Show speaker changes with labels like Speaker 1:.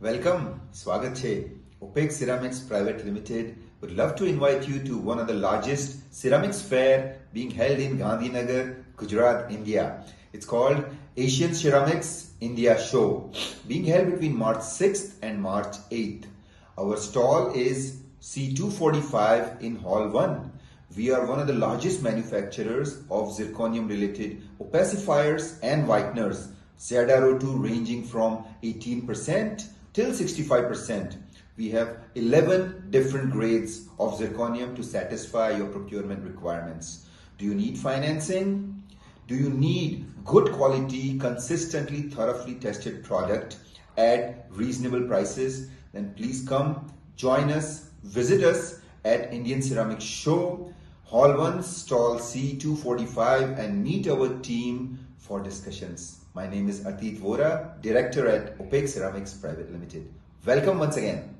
Speaker 1: Welcome, Swagat Che. Ceramics Private Limited would love to invite you to one of the largest ceramics fair being held in Gandhinagar, Gujarat, India. It's called Asian Ceramics India Show, being held between March 6th and March 8th. Our stall is C245 in Hall 1. We are one of the largest manufacturers of zirconium related opacifiers and whiteners, ZrO2 ranging from 18% till 65%. We have 11 different grades of zirconium to satisfy your procurement requirements. Do you need financing? Do you need good quality, consistently, thoroughly tested product at reasonable prices? Then please come, join us, visit us at Indian Ceramics Show, Hall 1, stall C245 and meet our team for discussions. My name is Atit Vora, Director at Opaque Ceramics Private Limited. Welcome once again.